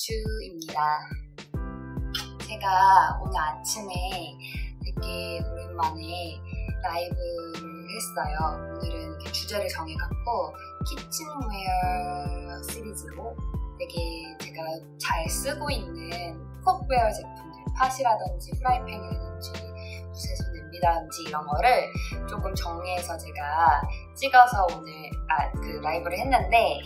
주입니다. 제가 오늘 아침에 되게 오랜만에 라이브를 했어요. 오늘은 주제를 정해갖고 kitchenware 시리즈로 되게 제가 잘 쓰고 있는 cookware 제품들, pot이라든지 프라이팬이라든지 무쇠솥 냄비라든지 이런 거를 조금 정리해서 제가 찍어서 오늘 아, 그 라이브를 했는데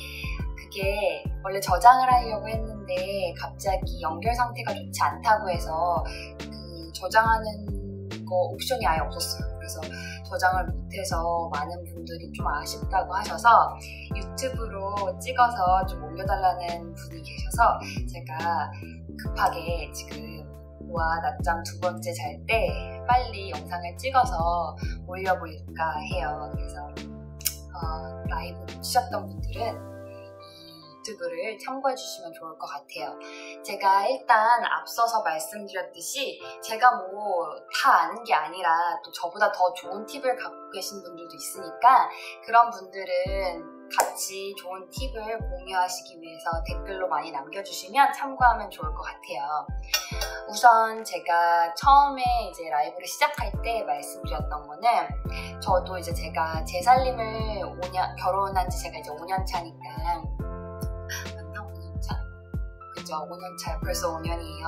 그게 원래 저장을 하려고 했는데 갑자기 연결 상태가 좋지 않다고 해서 그 저장하는 거 옵션이 아예 없었어요. 그래서 저장을 못해서 많은 분들이 좀 아쉽다고 하셔서 유튜브로 찍어서 좀 올려달라는 분이 계셔서 제가 급하게 지금 와 낮잠 두 번째 잘 때 빨리 영상을 찍어서 올려볼까 해요. 그래서 어, 라이브 놓치셨던 분들은 유튜브를 참고해 주시면 좋을 것 같아요. 제가 일단 앞서서 말씀드렸듯이 제가 뭐 다 아는 게 아니라 또 저보다 더 좋은 팁을 갖고 계신 분들도 있으니까 그런 분들은 같이 좋은 팁을 공유하시기 위해서 댓글로 많이 남겨주시면 참고하면 좋을 것 같아요. 우선 제가 처음에 이제 라이브를 시작할 때 말씀드렸던 거는 저도 이제 제가 제 살림을 5년, 결혼한 지 제가 이제 5년 차니까 그죠? 5년 차, 벌써 5년이에요.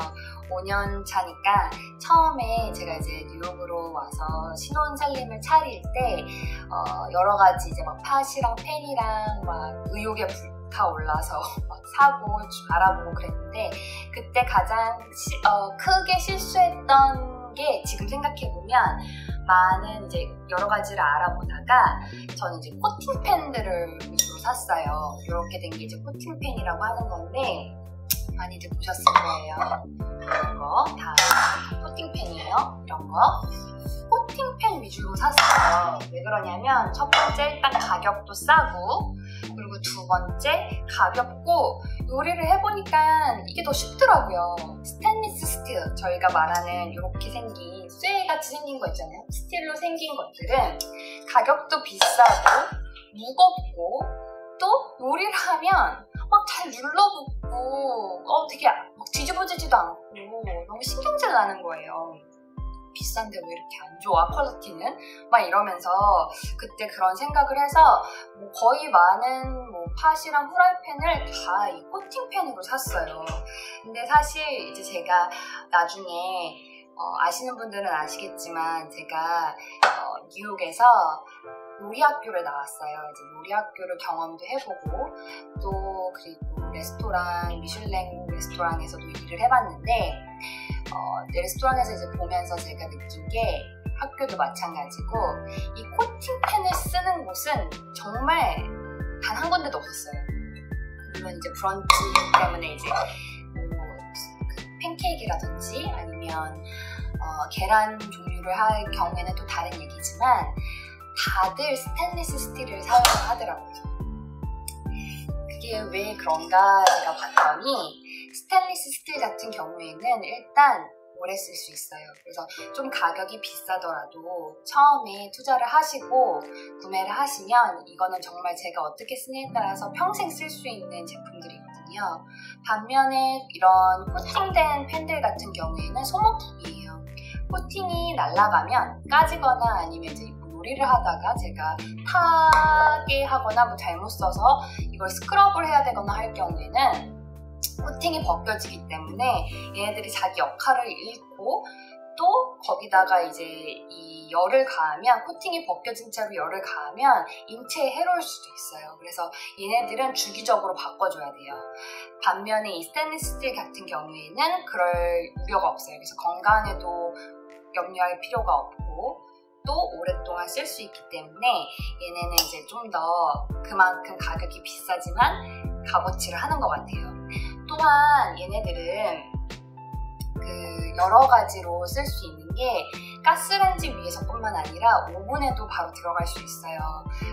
5년 차니까 처음에 제가 이제 뉴욕으로 와서 신혼 살림을 차릴 때 어, 여러 가지 이제 막 팥이랑 팬이랑 막 의욕에 불타 올라서 막 사고 알아보고 그랬는데 그때 가장 시, 어, 크게 실수했던 게 지금 생각해 보면 많은 이제 여러 가지를 알아보다가 저는 이제 코팅팬들을 위주로 샀어요. 이렇게 된 게 이제 코팅팬이라고 하는 건데 많이들 보셨을 거예요. 이런 거, 다 코팅팬이에요. 이런 거. 코팅팬 위주로 샀어요. 왜 그러냐면 첫 번째 일단 가격도 싸고 그리고 두 번째 가볍고 요리를 해보니까 이게 더 쉽더라고요. 스테인리스 스틸 저희가 말하는 이렇게 생긴 쇠같이 생긴 거 있잖아요. 스틸로 생긴 것들은 가격도 비싸고 무겁고 또 요리를 하면 막 잘 눌러붙고 어 되게 막 뒤집어지지도 않고 너무 신경질 나는 거예요. 비싼데 왜 이렇게 안 좋아 퀄리티는? 막 이러면서 그때 그런 생각을 해서 뭐 거의 많은 뭐 팥이랑 프라이팬을 다 이 코팅팬으로 샀어요. 근데 사실 이제 제가 나중에 어, 아시는 분들은 아시겠지만 제가 어, 뉴욕에서 요리학교를 나왔어요. 이제 요리학교를 경험도 해보고 또 그리고 레스토랑 미슐랭 레스토랑에서도 일을 해봤는데 어, 레스토랑에서 이제 보면서 제가 느낀 게 학교도 마찬가지고 이 코팅펜을 쓰는 곳은 정말 단 한 군데도 없었어요. 물론 이제 브런치 때문에 이제 뭐 팬케이크라든지 아니면 어, 계란 종류를 할 경우에는 또 다른 얘기지만 다들 스테인리스 스틸을 사용하더라고요. 그게 왜 그런가 제가 봤더니 스테인리스 스틸 같은 경우에는 일단 오래 쓸 수 있어요. 그래서 좀 가격이 비싸더라도 처음에 투자를 하시고 구매를 하시면 이거는 정말 제가 어떻게 쓰느냐에 따라서 평생 쓸 수 있는 제품들이거든요. 반면에 이런 코팅된 팬들 같은 경우에는 소모품이에요. 코팅이 날아가면 까지거나 아니면 이제 요리를 하다가 제가 타게 하거나 뭐 잘못 써서 이걸 스크럽을 해야 되거나 할 경우에는 코팅이 벗겨지기 때문에 얘네들이 자기 역할을 잃고 또 거기다가 이제 이 열을 가하면 코팅이 벗겨진 채로 열을 가하면 인체에 해로울 수도 있어요. 그래서 얘네들은 주기적으로 바꿔줘야 돼요. 반면에 이 스테인리스 스틸 같은 경우에는 그럴 우려가 없어요. 그래서 건강에도 염려할 필요가 없고 또 오랫동안 쓸 수 있기 때문에 얘네는 이제 좀 더 그만큼 가격이 비싸지만 값어치를 하는 것 같아요. 또한 얘네들은 그 여러 가지로 쓸 수 있는 게 가스렌지 위에서뿐만 아니라 오븐에도 바로 들어갈 수 있어요.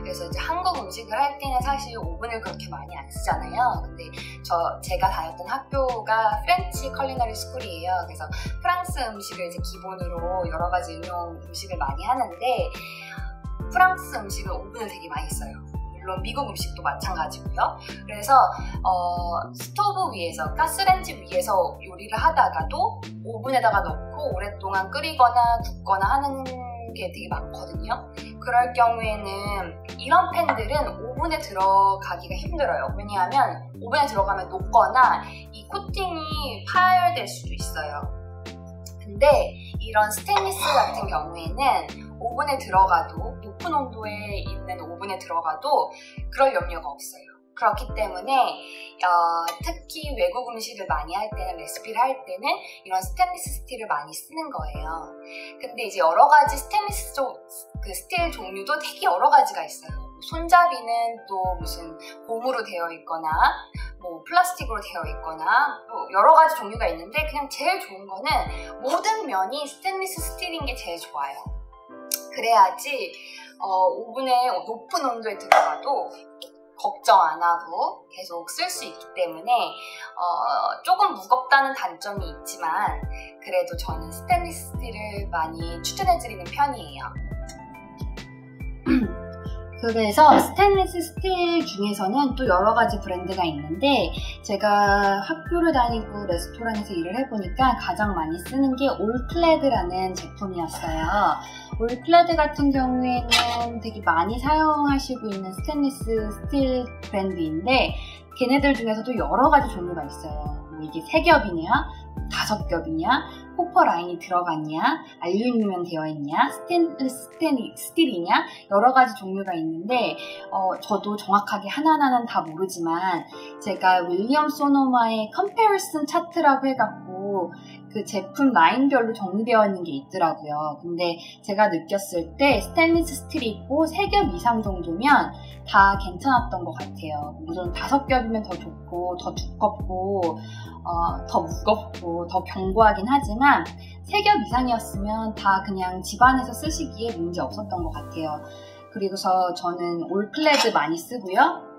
그래서 이제 한국 음식을 할 때는 사실 오븐을 그렇게 많이 안 쓰잖아요. 근데 저 제가 다녔던 학교가 French Culinary School이에요. 그래서 프랑스 음식을 이제 기본으로 여러 가지 응용 음식을 많이 하는데 프랑스 음식은 오븐을 되게 많이 써요. 물론 미국 음식도 마찬가지고요. 그래서 어, 스토브 위에서 가스렌지 위에서 요리를 하다가도 오븐에다가 넣고 오랫동안 끓이거나 굽거나 하는 게 되게 많거든요. 그럴 경우에는 이런 팬들은 오븐에 들어가기가 힘들어요. 왜냐하면 오븐에 들어가면 녹거나 이 코팅이 파열될 수도 있어요. 근데 이런 스테인리스 같은 경우에는 오븐에 들어가도 높은 온도에 있는 오븐에 들어가도 그럴 염려가 없어요. 그렇기 때문에 어, 특히 외국 음식을 많이 할 때는 레시피를 할 때는 이런 스테인리스 스틸을 많이 쓰는 거예요. 근데 이제 여러 가지 스테인리스 조, 그 스틸 종류도 되게 여러 가지가 있어요. 손잡이는 또 무슨 고무로 되어 있거나 뭐 플라스틱으로 되어 있거나 뭐 여러 가지 종류가 있는데 그냥 제일 좋은 거는 모든 면이 스테인리스 스틸인 게 제일 좋아요. 그래야지 어, 오븐에 높은 온도에 들어가도 걱정 안 하고 계속 쓸 수 있기 때문에 어, 조금 무겁다는 단점이 있지만 그래도 저는 스테인리스 스틸을 많이 추천해 드리는 편이에요. 그래서 스테인리스 스틸 중에서는 또 여러 가지 브랜드가 있는데 제가 학교를 다니고 레스토랑에서 일을 해보니까 가장 많이 쓰는 게 All-Clad라는 제품이었어요. All-Clad 같은 경우에는 되게 많이 사용하시고 있는 스테인리스 스틸 브랜드인데 걔네들 중에서도 여러 가지 종류가 있어요. 뭐 이게 세 겹이냐, 다섯 겹이냐, copper 라인이 들어갔냐, 알루미늄 되어 있냐, 스테인리스 스틸이냐 여러 가지 종류가 있는데 어, 저도 정확하게 하나하나는 다 모르지만 제가 Williams Sonoma의 comparison chart라고 해갖고 그 제품 라인별로 정리되어 있는 게 있더라고요. 근데 제가 느꼈을 때 스테인리스 스틸이 있고 3겹 이상 정도면 다 괜찮았던 것 같아요. 물론 다섯 겹이면 더 좋고 더 두껍고 어, 더 무겁고 더 견고하긴 하지만 3겹 이상이었으면 다 그냥 집안에서 쓰시기에 문제 없었던 것 같아요. 그리고서 저는 All-Clad 많이 쓰고요.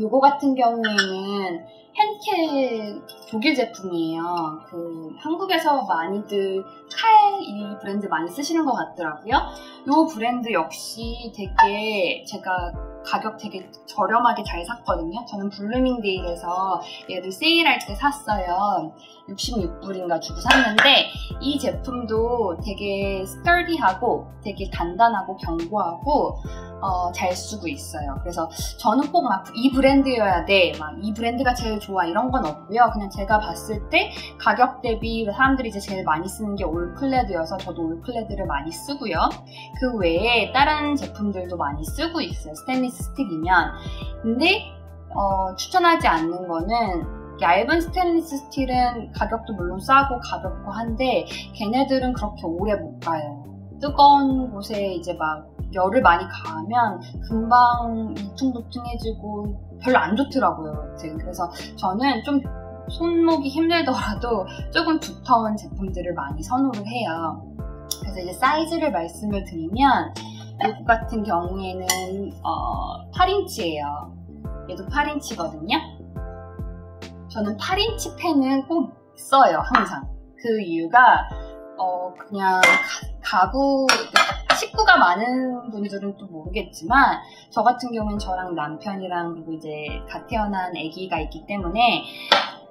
요거 같은 경우에는 헨켈 독일 제품이에요. 그 한국에서 많이들 칼 이 브랜드 많이 쓰시는 것 같더라고요. 요 브랜드 역시 되게 제가 가격 되게 저렴하게 잘 샀거든요. 저는 Bloomingdale에서 얘들 세일할 때 샀어요. 66불인가 주고 샀는데 이 제품도 되게 sturdy하고 되게 단단하고 견고하고 어, 잘 쓰고 있어요. 그래서 저는 꼭 막 이 브랜드여야 돼, 막 이 브랜드가 제일 좋아 이런 건 없고요. 그냥 제가 봤을 때 가격 대비 사람들이 이제 제일 많이 쓰는 게 All-Clad여서 저도 All-Clad를 많이 쓰고요. 그 외에 다른 제품들도 많이 쓰고 있어요. 스테인리스 스틸이면. 근데 어, 추천하지 않는 거는 얇은 스테인리스 스틸은 가격도 물론 싸고 가볍고 한데 걔네들은 그렇게 오래 못 가요. 뜨거운 곳에 이제 막 열을 많이 가하면 금방 울퉁불퉁해지고 별로 안 좋더라고요. 그래서 저는 좀 손목이 힘들더라도 조금 두터운 제품들을 많이 선호를 해요. 그래서 이제 사이즈를 말씀을 드리면 이거 같은 경우에는 어, 8인치예요. 얘도 8인치거든요. 저는 8인치 펜은 꼭 써요, 항상. 그 이유가, 어, 그냥 가, 구 식구가 많은 분들은 또 모르겠지만, 저 같은 경우는 저랑 남편이랑 그리고 이제 갓 태어난 아기가 있기 때문에,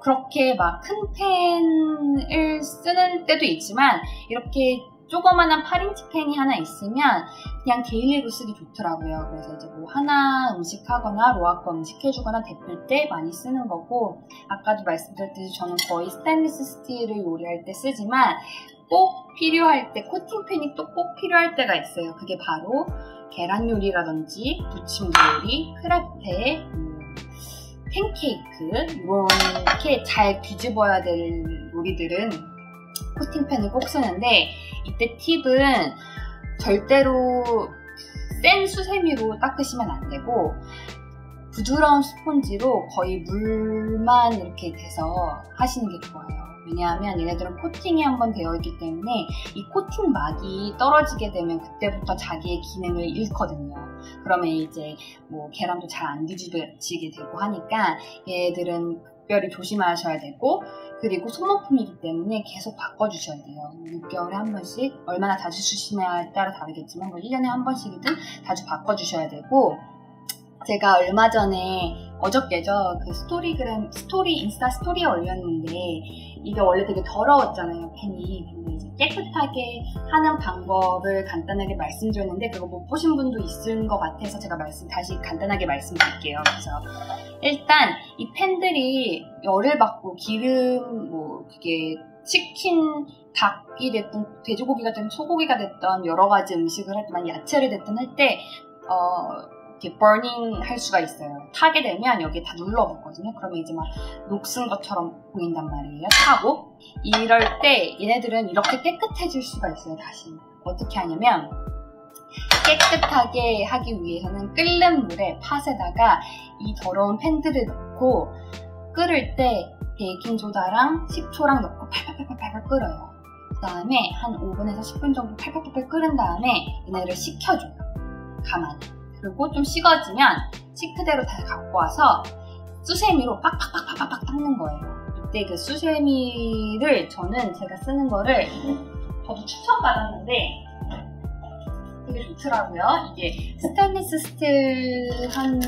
그렇게 막 큰 펜을 쓰는 때도 있지만, 이렇게 조그만한 8인치 팬이 하나 있으면 그냥 daily로 쓰기 좋더라고요. 그래서 이제 뭐 하나 음식 하거나 로아 거 음식 해주거나 데필 때 많이 쓰는 거고 아까도 말씀드렸듯이 저는 거의 스테인리스 스틸을 요리할 때 쓰지만 꼭 필요할 때 코팅팬이 또 꼭 필요할 때가 있어요. 그게 바로 계란 요리라든지 부침개 요리, 크레페, 음, 팬케이크 이렇게 잘 뒤집어야 될 요리들은 코팅펜을 꼭 쓰는데 이때 팁은 절대로 센 수세미로 닦으시면 안 되고 부드러운 스폰지로 거의 물만 이렇게 돼서 하시는 게 좋아요. 왜냐하면 얘네들은 코팅이 한번 되어 있기 때문에 이 코팅 막이 떨어지게 되면 그때부터 자기의 기능을 잃거든요. 그러면 이제 뭐 계란도 잘 안 뒤집어지게 되고 하니까 얘들은 특별히 조심하셔야 되고 그리고 소모품이기 때문에 계속 바꿔주셔야 돼요. 6개월에 한 번씩 얼마나 자주 쓰시냐에 따라 다르겠지만 뭐 1년에 한 번씩이든 자주 바꿔주셔야 되고 제가 얼마 전에 어저께죠 그 스토리그램 스토리 인스타 스토리에 올렸는데 이게 원래 되게 더러웠잖아요 이제 깨끗하게 하는 방법을 간단하게 말씀드렸는데 그거 못 보신 분도 있을 것 같아서 제가 말씀 다시 간단하게 말씀드릴게요. 그래서 일단 이 펜들이 열을 받고 기름 뭐 그게 치킨 닭이 됐든 돼지고기가 됐든 소고기가 됐든 여러 가지 음식을 할 때, 야채를 됐든 할때 어, 이렇게 버닝 할 수가 있어요. 타게 되면 여기 다 눌러붙거든요. 그러면 이제 막 녹슨 것처럼 보인단 말이에요. 타고 이럴 때 얘네들은 이렇게 깨끗해질 수가 있어요. 다시 어떻게 하냐면 깨끗하게 하기 위해서는 끓는 물에 팥에다가 이 더러운 팬들을 넣고 끓을 때 베이킹소다랑 식초랑 넣고 팔팔팔팔팔 끓어요. 그 다음에 한 5분에서 10분 정도 팔팔팔팔 끓은 다음에 얘네를 식혀줘요. 가만히. 그리고 좀 식어지면 싱크대로 다 갖고 와서 수세미로 빡빡빡빡빡 닦는 거예요. 이때 그 수세미를 저는 제가 쓰는 거를 저도 추천받았는데 되게 좋더라고요. 이게 스테인리스 스틸 한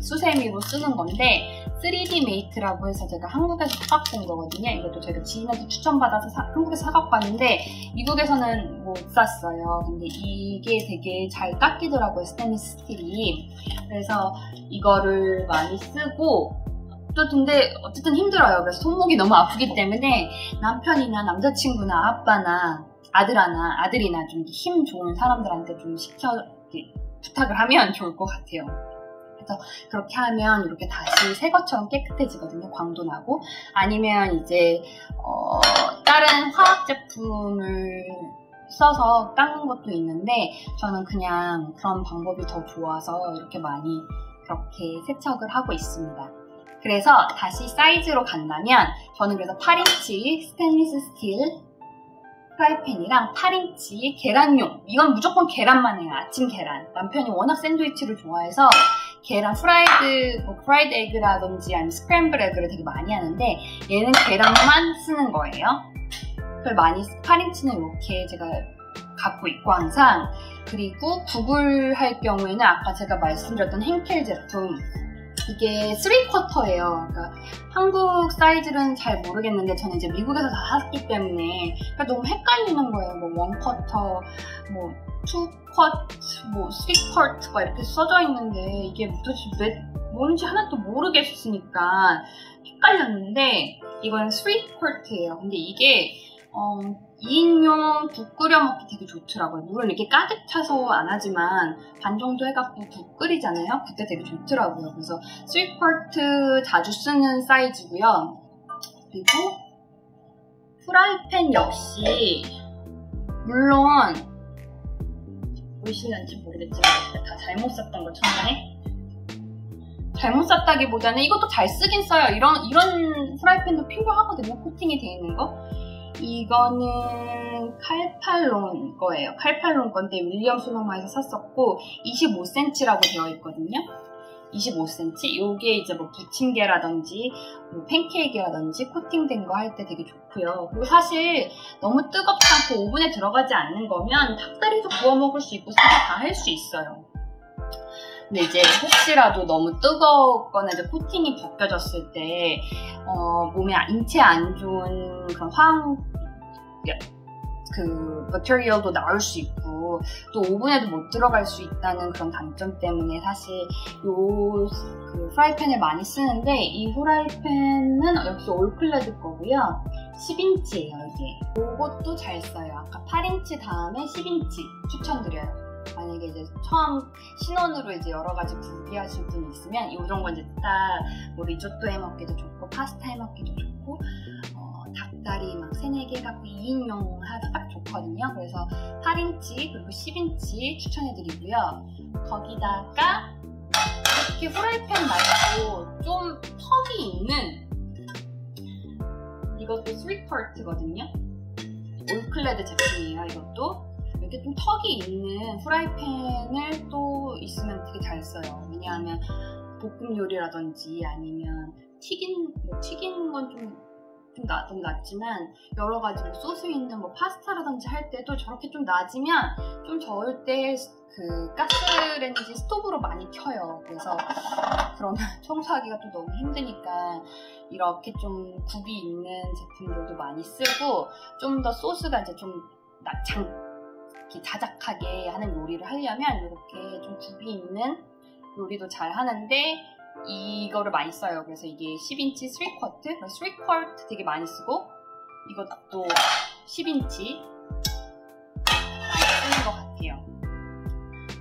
수세미로 쓰는 건데 3D 메이트라고 해서 제가 한국에서 사갖고 온 거거든요. 이것도 제가 지인한테 추천받아서 사, 한국에서 사갖고 왔는데 미국에서는 못 샀어요. 근데 이게 되게 잘 닦이더라고요. 스테인리스 스틸이. 그래서 이거를 많이 쓰고 또 근데 어쨌든 힘들어요. 그래서 손목이 너무 아프기 때문에 남편이나 남자친구나 아빠나 아들 하나 아들이나 좀 힘 좋은 사람들한테 좀 시켜 부탁을 하면 좋을 것 같아요. 그래서 그렇게 하면 이렇게 다시 새 것처럼 깨끗해지거든요. 광도 나고 아니면 이제 어, 다른 화학 제품을 써서 닦는 것도 있는데 저는 그냥 그런 방법이 더 좋아서 이렇게 많이 그렇게 세척을 하고 있습니다. 그래서 다시 사이즈로 간다면 저는 그래서 8인치 스테인리스 스틸 프라이팬이랑 8인치 계란용 이건 무조건 계란만 해요 아침 계란 남편이 워낙 샌드위치를 좋아해서 계란 프라이드 뭐 fried egg라든지 아니면 scramble egg를 되게 많이 하는데 얘는 계란만 쓰는 거예요 그걸 많이 8인치는 이렇게 제가 갖고 있고 항상 그리고 구글 할 경우에는 아까 제가 말씀드렸던 henkel 제품 이게 3쿼터예요. 그러니까 한국 사이즈는 잘 모르겠는데 저는 이제 미국에서 다 샀기 때문에 그러니까 너무 헷갈리는 거예요. 뭐 1쿼터, 뭐 2쿼터, 뭐 3쿼터 막 이렇게 써져 있는데 이게 도대체 왜 뭔지 하나도 모르겠으니까 헷갈렸는데 이건 3쿼터예요. 근데 이게 어, 2인용 국 끓여 먹기 되게 좋더라고요. 물론 이렇게 가득 차서 안 하지만 반 정도 해갖고 국 끓이잖아요. 그때 되게 좋더라고요. 그래서 스위퍼트 자주 쓰는 사이즈고요. 그리고 프라이팬 역시 물론 보이시는지 모르겠지만 다 잘못 샀던 거 처음에 잘못 샀다기보다는 이것도 잘 쓰긴 써요. 이런 이런 프라이팬도 필요하거든요. 코팅이 되어 있는 거. 이거는 칼팔론 거예요. 칼팔론 건데 윌리엄 소노마에서 샀었고 25cm라고 되어 있거든요. 25cm. 이게 이제 뭐 부침개라든지 뭐 팬케이크라든지 코팅된 거 할 때 되게 좋고요. 그리고 사실 너무 뜨겁지 않고 오븐에 들어가지 않는 거면 닭다리도 구워 먹을 수 있고 사실 다 할 수 있어요. 근데 이제 혹시라도 너무 뜨겁거나 이제 코팅이 벗겨졌을 때 어, 몸에 인체 안 좋은 그런 화학 그 material도 나올 수 있고 또 오븐에도 못 들어갈 수 있다는 그런 단점 때문에 사실 요 그 프라이팬을 많이 쓰는데 이 프라이팬은 역시 All-Clad 거고요. 10인치예요 이게. 요것도 잘 써요. 아까 8인치 다음에 10인치 추천드려요. 만약에 이제 처음 신혼으로 이제 여러 가지 구비하실 분이 있으면 이런 거 이제 딱 뭐 리조또 해 먹기도 좋고 파스타 해 먹기도 좋고 어, 닭다리 막 3, 4개 갖고 2인용 하기 딱 좋거든요. 그래서 8인치 그리고 10인치 추천해드리고요. 거기다가 이렇게 후라이팬 말고 좀 턱이 있는 이것도 스위퍼트거든요. 올클레드 제품이에요. 이것도 이렇게 좀 턱이 있는 프라이팬을 또 있으면 되게 잘 써요. 왜냐하면 볶음 요리라든지 아니면 튀긴 뭐 튀긴 건좀좀 나, 너무 낮지만 여러 가지 뭐 소스 있는 뭐 파스타라든지 할 때도 저렇게 좀 낮으면 좀 저을 때 그 가스레인지 스토브로 많이 켜요. 그래서 그러면 청소하기가 또 너무 힘드니까 이렇게 좀 굽이 있는 제품들도 많이 쓰고 좀 더 소스가 이제 좀 장, 이렇게 자작하게 하는 요리를 하려면 이렇게 좀 굽이 있는 요리도 잘 하는데 이거를 많이 써요. 그래서 이게 10인치 3쿼트, 3쿼트 되게 많이 쓰고 이것도 10인치 많이 쓰는 것 같아요.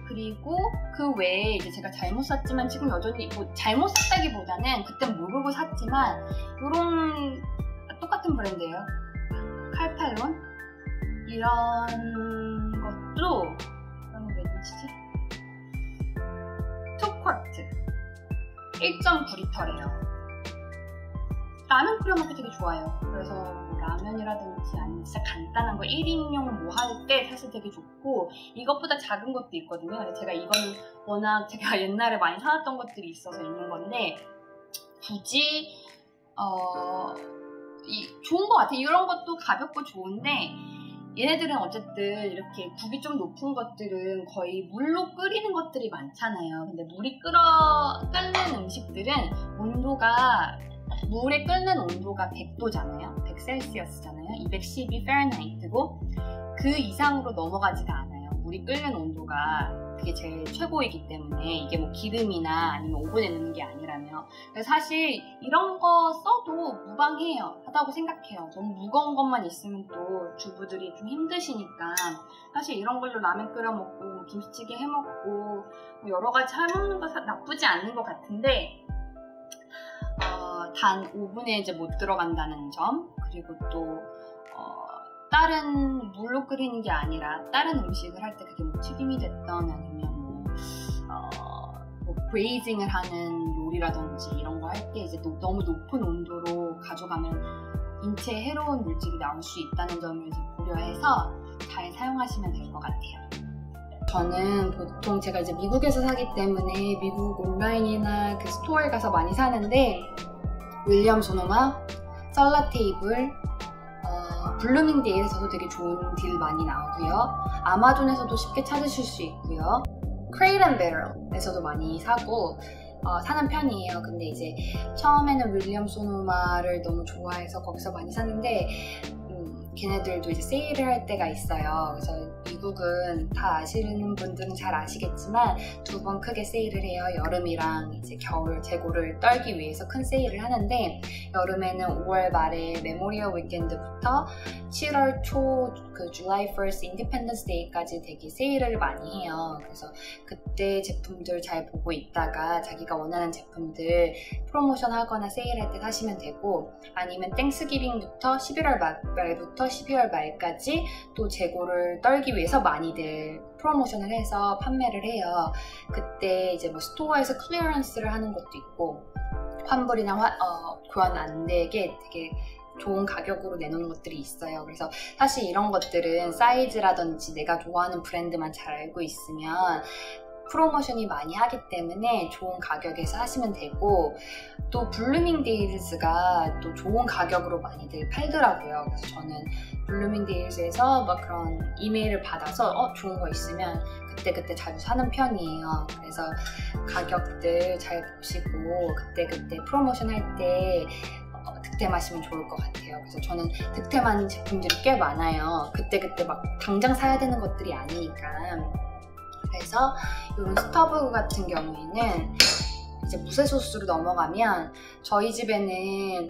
그리고 그 외에 이제 제가 잘못 샀지만 지금 여전히 뭐 잘못 샀다기보다는 그땐 모르고 샀지만 이런 똑같은 브랜드예요. 칼팔론 이런 것도 그러면 몇 인치지? 1.9리터래요. 라면 끓여 먹기 되게 좋아요. 그래서 뭐 라면이라든지 아니면 진짜 간단한 거 1인용 뭐 할 때 사실 되게 좋고 이것보다 작은 것도 있거든요. 제가 이거는 워낙 제가 옛날에 많이 사놨던 것들이 있어서 있는 건데 굳이 어, 이, 좋은 것 같아요. 이런 것도 가볍고 좋은데 얘네들은 어쨌든 이렇게 굽이 좀 높은 것들은 거의 물로 끓이는 것들이 많잖아요. 근데 물이 끓어 끓는 음식들은 온도가 물에 끓는 온도가 100도잖아요. 100셀시어스잖아요. 212 페르나이트고 그 이상으로 넘어가지가 않아요. 물이 끓는 온도가 그게 제일 최고이기 때문에 이게 뭐 기름이나 아니면 오븐에 넣는 게 아니라면. 사실 이런 거 써도 무방해요. 하다고 생각해요. 너무 무거운 것만 있으면 또 주부들이 좀 힘드시니까. 사실 이런 걸로 라면 끓여 먹고 김치찌개 해 먹고 뭐 여러 가지 해 먹는 거 나쁘지 않은 것 같은데 어, 단 오븐에 이제 못 들어간다는 점 그리고 또 어, 다른 물로 끓이는 게 아니라 다른 음식을 할 때 그게 뭐 튀김이 됐던 아니면 뭐, 어, 뭐 braising을 하는 요리라든지 이런 거 할 때 이제 노, 너무 높은 온도로 가져가면 인체에 해로운 물질이 나올 수 있다는 점을 고려해서 잘 사용하시면 될 것 같아요. 저는 보통 제가 이제 미국에서 사기 때문에 미국 온라인이나 그 store에 가서 많이 사는데 Williams Sonoma, Sur La Table, 어, Bloomingdale에서도 되게 좋은 deal 많이 나오고요. Amazon에서도 쉽게 찾으실 수 있고요. Crate and Barrel에서도 많이 사고 어, 사는 편이에요. 근데 이제 처음에는 Williams Sonoma를 너무 좋아해서 거기서 많이 샀는데 걔네들도 이제 세일을 할 때가 있어요. 그래서 미국은 다 아시는 분들은 잘 아시겠지만 두 번 크게 세일을 해요. 여름이랑 이제 겨울 재고를 떨기 위해서 큰 세일을 하는데 여름에는 5월 말에 Memorial weekend부터 7월 초 그 July 1st Independence Day까지 되게 세일을 많이 해요. 그래서 그때 제품들 잘 보고 있다가 자기가 원하는 제품들 프로모션 하거나 세일할 때 사시면 되고 아니면 Thanksgiving부터 11월 말부터 12월 말까지 또 재고를 떨기 위해서 많이들 프로모션을 해서 판매를 해요. 그때 이제 뭐 store에서 clearance를 하는 것도 있고 환불이나 화, 어, 교환 안 되게 되게 좋은 가격으로 내놓는 것들이 있어요. 그래서 사실 이런 것들은 사이즈라든지 내가 좋아하는 브랜드만 잘 알고 있으면 프로모션이 많이 하기 때문에 좋은 가격에서 하시면 되고 또 Bloomingdale's가 또 좋은 가격으로 많이들 팔더라고요. 그래서 저는 Bloomingdale's에서 막 그런 이메일을 받아서 어 좋은 거 있으면 그때그때 그때 자주 사는 편이에요. 그래서 가격들 잘 보시고 그때그때 프로모션 할때 어, 득템하시면 좋을 것 같아요. 그래서 저는 득템하는 제품들이 꽤 많아요. 그때그때 그때 막 당장 사야 되는 것들이 아니니까. 그래서 이런 스타브 같은 경우에는 이제 무쇠소스로 넘어가면 저희 집에는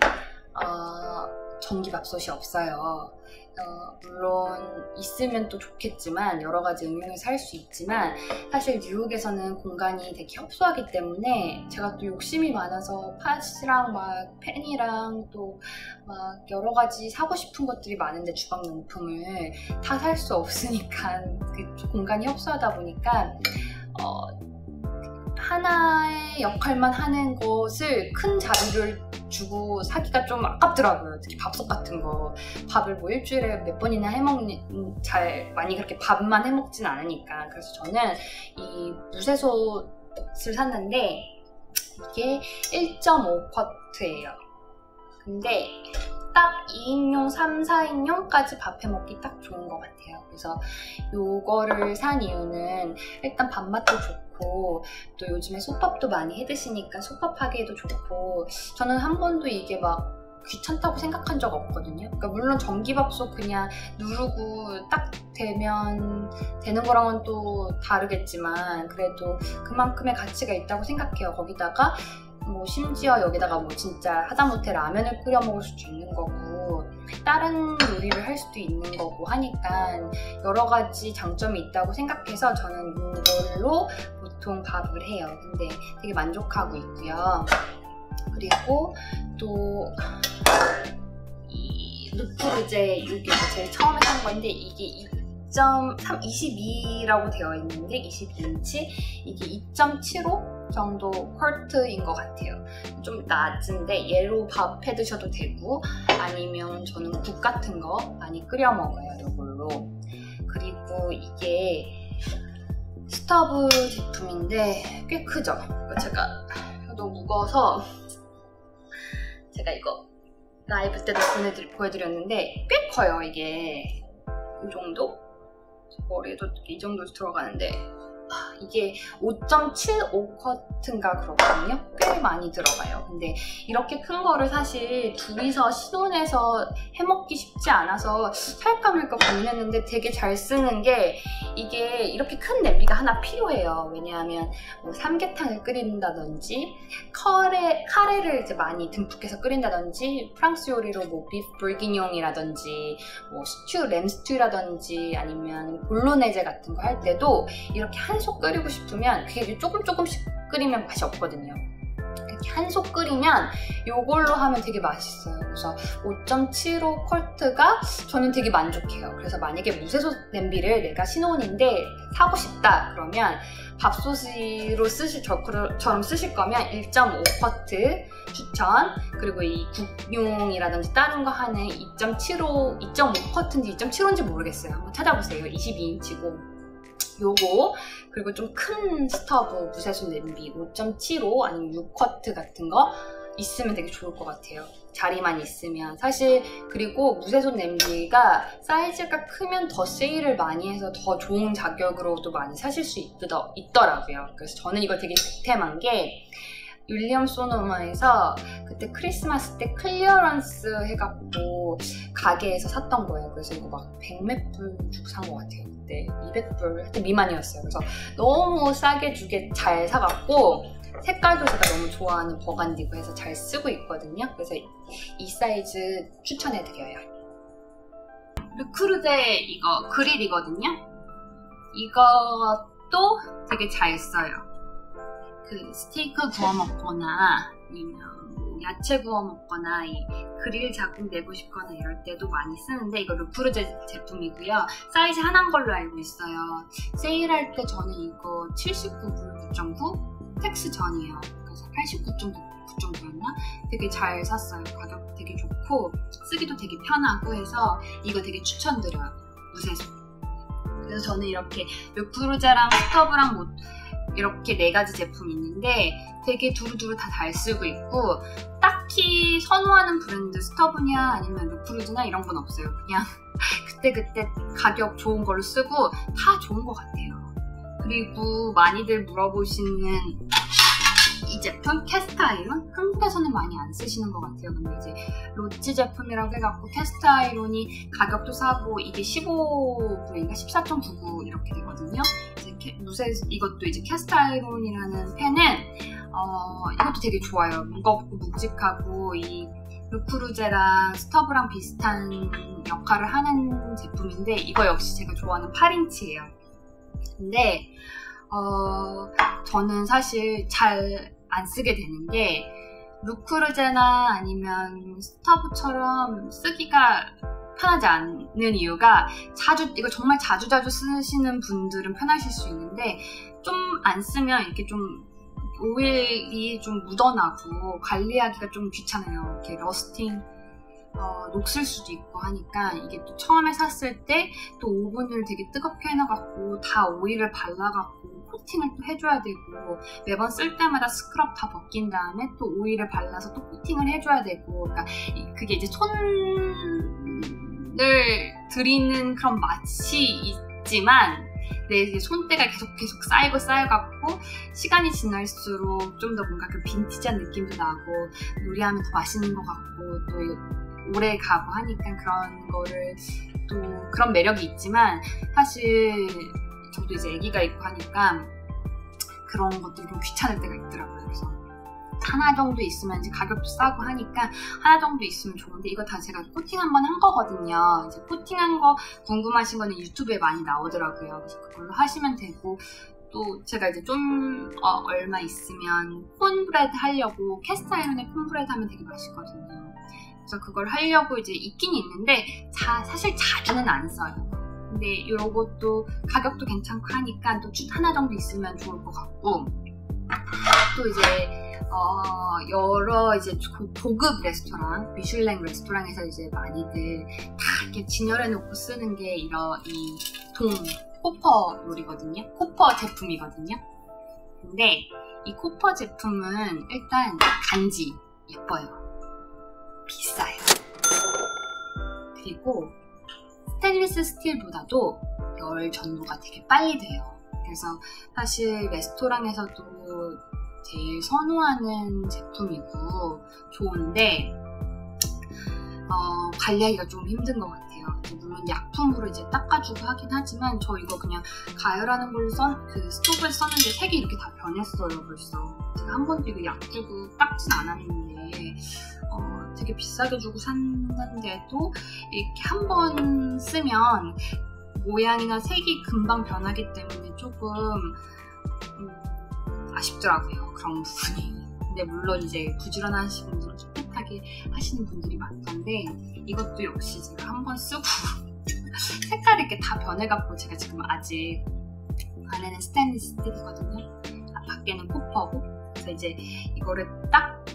어, 전기밥솥이 없어요. 어, 물론 있으면 또 좋겠지만 여러 가지 응용해서 할수 있지만 사실 뉴욕에서는 공간이 되게 협소하기 때문에 제가 또 욕심이 많아서 팥이랑 막 팬이랑 또 막 여러 가지 사고 싶은 것들이 많은데 주방용품을 다 살 수 없으니까 그 공간이 협소하다 보니까 어, 하나의 역할만 하는 것을 큰 자리를 주고 사기가 좀 아깝더라고요. 특히 밥솥 같은 거. 밥을 뭐 일주일에 몇 번이나 해먹는, 잘, 많이 그렇게 밥만 해먹진 않으니까. 그래서 저는 이 무쇠솥을 샀는데, 이게 1.5쿼트예요. 근데 딱 2인용, 3, 4인용까지 밥해 먹기 딱 좋은 것 같아요. 그래서 요거를 산 이유는 일단 밥맛도 좋고 또 요즘에 솥밥도 많이 해 드시니까 솥밥 하기에도 좋고 저는 한 번도 이게 막 귀찮다고 생각한 적 없거든요. 그러니까 물론 전기밥솥 그냥 누르고 딱 되면 되는 거랑은 또 다르겠지만 그래도 그만큼의 가치가 있다고 생각해요. 거기다가 뭐 심지어 여기다가 뭐 진짜 하다못해 라면을 끓여 먹을 수도 있는 거고 다른 요리를 할 수도 있는 거고 하니까 여러 가지 장점이 있다고 생각해서 저는 이걸로 보통 밥을 해요. 근데 되게 만족하고 있고요. 그리고 또 이 루프르제 이게 제일 처음에 산 건데 이게 2.3, 22라고 되어 있는데 22인치 이게 2.75 정도 quart인 것 같아요. 좀 낮은데 얘로 밥 해 드셔도 되고 아니면 저는 국 같은 거 많이 끓여 먹어요 이걸로. 그리고 이게 Staub 제품인데 꽤 크죠? 제가 너무 무거워서 제가 이거 라이브 때도 보내드리, 보여드렸는데 꽤 커요 이게 이 정도? 머리에도 이 정도 들어가는데 이게 5.75컷인가 그렇거든요. 꽤 많이 들어가요. 근데 이렇게 큰 거를 사실 둘이서 신혼에서 해먹기 쉽지 않아서 살까 말까 고민했는데 되게 잘 쓰는 게 이게 이렇게 큰 냄비가 하나 필요해요. 왜냐하면 뭐 삼계탕을 끓인다든지 카레, 카레를 이제 많이 듬뿍해서 끓인다든지 프랑스 요리로 뭐 비프 불기뇽이라든지 뭐 스튜, 램스튜라든지 아니면 볼로네제 같은 거 할 때도 이렇게 한속 끓이고 싶으면 그게 조금 조금씩 끓이면 맛이 없거든요. 이렇게 한 속 끓이면 이걸로 하면 되게 맛있어요. 그래서 5.75 컬트가 저는 되게 만족해요. 그래서 만약에 무쇠솥 냄비를 내가 신혼인데 사고 싶다 그러면 밥솥으로 쓰실 저처럼 쓰실 거면 1.5 쿼트 추천 그리고 이 국용이라든지 다른 거 하는 2.75, 2.5 쿼트인지 2.75인지 모르겠어요. 한번 찾아보세요. 22인치고 요거 그리고 좀 큰 스토브 무쇠손 냄비 5.75 아니면 6쿼트 같은 거 있으면 되게 좋을 것 같아요. 자리만 있으면. 사실 그리고 무쇠손 냄비가 사이즈가 크면 더 세일을 많이 해서 더 좋은 자격으로도 많이 사실 수 있더, 있더라고요. 그래서 저는 이걸 되게 득템한 게 Williams Sonoma에서 그때 크리스마스 때 clearance 해갖고 가게에서 샀던 거예요. 그래서 이거 막 백몇 불 주고 산 것 같아요. 그때 200불 하여튼 미만이었어요. 그래서 너무 싸게 주게 잘 사갖고 색깔도 제가 너무 좋아하는 burgundy고 해서 잘 쓰고 있거든요. 그래서 이 사이즈 추천해드려요. Le Creuset 이거 그릴이거든요. 이것도 되게 잘 써요. 그 스테이크 구워 먹거나 뭐 야채 구워 먹거나 이 그릴 자국 내고 싶거나 이럴 때도 많이 쓰는데 이거 Le Creuset 제품이고요. 사이즈 하나인 걸로 알고 있어요. 세일할 때 저는 이거 79불 9.9 tax 전이에요. 그래서 89.9 정도였나? 되게 잘 샀어요. 가격 되게 좋고 쓰기도 되게 편하고 해서 이거 되게 추천드려요. 무쇠솥. 그래서 저는 이렇게 Le Creuset랑 Staub랑 뭐 이렇게 네 가지 제품이 있는데 되게 두루두루 다 잘 쓰고 있고 딱히 선호하는 브랜드 Staub냐 아니면 Le Creuset나 이런 건 없어요. 그냥 그때그때 가격 좋은 걸로 쓰고 다 좋은 것 같아요. 그리고 많이들 물어보시는 이 제품 cast iron 한국에서는 많이 안 쓰시는 것 같아요. 근데 이제 로치 제품이라고 해갖고 cast iron이 가격도 싸고 이게 15불인가 14.99 이렇게 되거든요. 무쇠 이것도 이제 cast iron이라는 팬은 어, 이것도 되게 좋아요. 무겁고 묵직하고 이 Le Creuset랑 Staub랑 비슷한 역할을 하는 제품인데 이거 역시 제가 좋아하는 8인치예요. 근데 어, 저는 사실 잘 안 쓰게 되는 게 루크루제나 아니면 스토브처럼 쓰기가 편하지 않는 이유가 자주 이거 정말 자주 자주 쓰시는 분들은 편하실 수 있는데 좀 안 쓰면 이렇게 좀 오일이 좀 묻어나고 관리하기가 좀 귀찮아요. 이렇게 러스팅 어, 녹슬 수도 있고 하니까 이게 또 처음에 샀을 때 또 오븐을 되게 뜨겁게 해놔갖고 다 오일을 발라갖고 코팅을 또 해줘야 되고 매번 쓸 때마다 스크럽 다 벗긴 다음에 또 오일을 발라서 또 코팅을 해줘야 되고 그러니까 그게 이제 손을 들이는 그런 맛이 있지만 내 손때가 계속 계속 쌓이고 쌓여갖고 시간이 지날수록 좀 더 뭔가 그 빈티지한 느낌도 나고 요리하면 더 맛있는 것 같고 또 오래 가고 하니까 그런 거를 또 그런 매력이 있지만 사실 저도 이제 아기가 있고 하니까 그런 것들이 좀 귀찮을 때가 있더라고요. 그래서 하나 정도 있으면 이제 가격도 싸고 하니까 하나 정도 있으면 좋은데 이거 다 제가 코팅 한번 한 거거든요. 이제 코팅한 거 궁금하신 거는 유튜브에 많이 나오더라고요. 그래서 그걸로 하시면 되고 또 제가 이제 좀 어, 얼마 있으면 콘브레드 하려고 캐스타이론에 콘브레드 하면 되게 맛있거든요. 그래서 그걸 하려고 이제 있긴 있는데 자, 사실 자주는 안 써요. 근데 이것도 가격도 괜찮고 하니까 또 하나 정도 있으면 좋을 것 같고 또 이제 어, 여러 이제 고급 레스토랑, 미슐랭 레스토랑에서 이제 많이들 다 이렇게 진열해 놓고 쓰는 게 이런 이 동 copper 요리거든요. copper 제품이거든요. 근데 이 copper 제품은 일단 간지 예뻐요. 비싸요. 그리고 스테인리스 스틸보다도 열 전도가 되게 빨리 돼요. 그래서 사실 레스토랑에서도 제일 선호하는 제품이고 좋은데 어, 관리하기가 좀 힘든 것 같아요. 물론 약품으로 이제 닦아주고 하긴 하지만 저 이거 그냥 가열하는 걸로 써, 그 스토브에 썼는데 색이 이렇게 다 변했어요 벌써. 제가 한 번도 이거 약 주고 닦진 않았는데 어, 되게 비싸게 주고 샀는데도 이렇게 한 번 쓰면 모양이나 색이 금방 변하기 때문에 조금 음, 아쉽더라고요. 그런 부분이. 근데 물론 이제 부지런하신 분들은 깨끗하게 하시는 분들이 많던데 이것도 역시 제가 한 번 쓰고 색깔이 이렇게 다 변해갖고 제가 지금 아직 안에는 스테인리스 스틱이거든요. 아, 밖에는 copper고 그래서 이제 이거를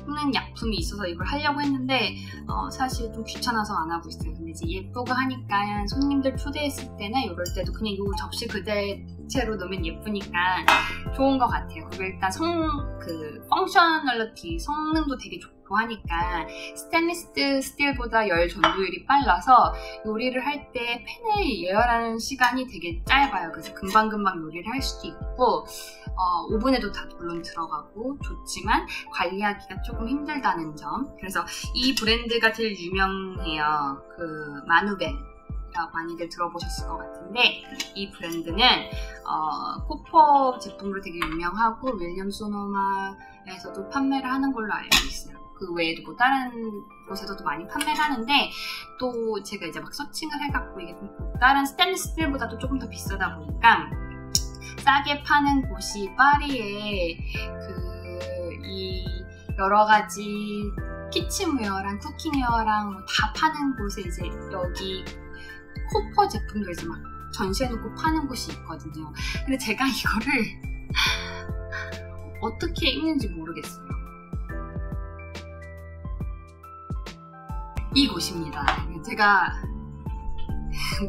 닦는 약품이 있어서 이걸 하려고 했는데 어, 사실 좀 귀찮아서 안 하고 있어요. 근데 이제 예쁘고 하니까 손님들 초대했을 때나 이럴 때도 그냥 이 접시 그대로 놓으면 예쁘니까 좋은 것 같아요. 그리고 일단 성, 그, functionality, 성능도 되게 좋고 하니까 스테인리스 스틸보다 열 전도율이 빨라서 요리를 할 때 팬을 예열하는 시간이 되게 짧아요. 그래서 금방금방 요리를 할 수도 있고, 어, 오븐에도 다 물론 들어가고 좋지만 관리하기가 조금 힘들다는 점. 그래서 이 브랜드가 제일 유명해요. 그, 마누벨. 많이들 들어보셨을 것 같은데 이 브랜드는 어, 코퍼 제품으로 되게 유명하고 윌리엄 소노마에서도 판매를 하는 걸로 알고 있어요. 그 외에도 뭐 다른 곳에서도 많이 판매를 하는데 또 제가 이제 막 서칭을 해갖고 이게 다른 스테인리스 스틸보다도 조금 더 비싸다 보니까 싸게 파는 곳이 파리에 그 이 여러 가지 kitchenware랑 cooking ware랑 뭐 다 파는 곳에 이제 여기 copper 제품도 이제 막 전시해놓고 파는 곳이 있거든요. 근데 제가 이거를 어떻게 읽는지 모르겠어요. 이곳입니다. 제가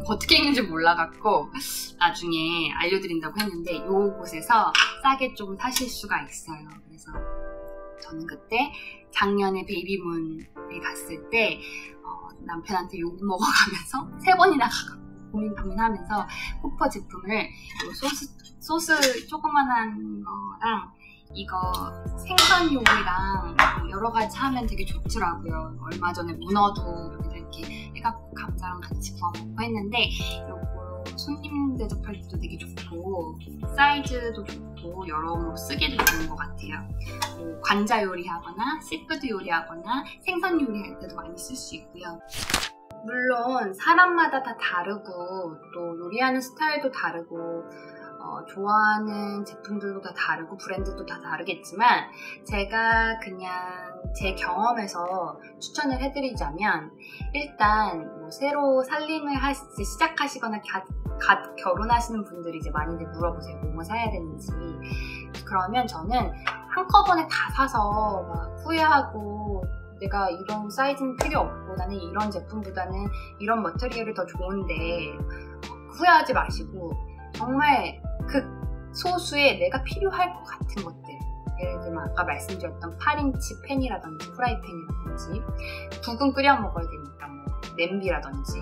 어떻게 읽는지 몰라갖고 나중에 알려드린다고 했는데 이 곳에서 싸게 좀 사실 수가 있어요. 그래서 저는 그때 작년에 베이비문에 갔을 때 남편한테 욕 먹어가면서 세 번이나 고민 고민하면서 코퍼 제품을 소스 소스 조그만한 거랑 이거 생선 요리랑 여러 가지 하면 되게 좋더라고요. 얼마 전에 문어도 이렇게 해갖고 감자랑 같이 구워 먹고 했는데 요거 손님 대접할 때도 되게 좋고 사이즈도 좋고 여러모로 쓰기도 좋은 것 같아요. 뭐 관자 요리하거나 seafood 요리하거나 생선 요리할 때도 많이 쓸 수 있고요. 물론 사람마다 다 다르고 또 요리하는 스타일도 다르고 어, 좋아하는 제품들도 다 다르고 브랜드도 다 다르겠지만 제가 그냥 제 경험에서 추천을 해드리자면 일단 뭐 새로 살림을 하시, 시작하시거나 가, 가, 결혼하시는 분들이 이제 많이들 물어보세요. 뭐 사야 되는지. 그러면 저는 한꺼번에 다 사서 막 후회하고 내가 이런 사이즈는 필요 없고 나는 이런 제품보다는 이런 머터리얼이 더 좋은데 후회하지 마시고 정말 그 소수의 내가 필요할 것 같은 것들 예를 들면 아까 말씀드렸던 8인치 팬이라든지 프라이팬이라든지 국은 끓여 먹어야 되니까 뭐 냄비라든지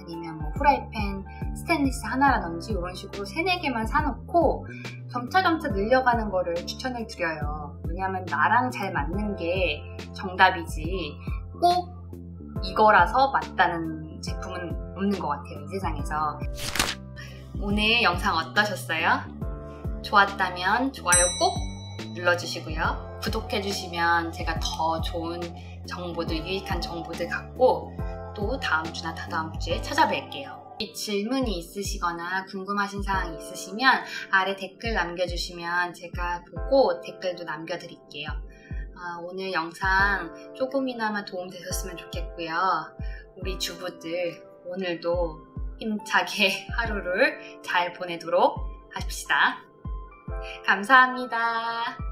아니면 뭐 프라이팬 스테인리스 하나라든지 이런 식으로 3, 4개만 사놓고 점차점차 늘려가는 거를 추천을 드려요. 왜냐하면 나랑 잘 맞는 게 정답이지 꼭 이거라서 맞다는 제품은 없는 것 같아요. 이 세상에서. 오늘 영상 어떠셨어요? 좋았다면 좋아요 꼭 눌러주시고요. 구독해주시면 제가 더 좋은 정보들, 유익한 정보들 갖고 또 다음 주나 다다음 주에 찾아뵐게요. 질문이 있으시거나 궁금하신 사항이 있으시면 아래 댓글 남겨주시면 제가 보고 댓글도 남겨드릴게요. 아, 오늘 영상 조금이나마 도움 되셨으면 좋겠고요. 우리 주부들 오늘도 힘차게 하루를 잘 보내도록 하십시다. 감사합니다.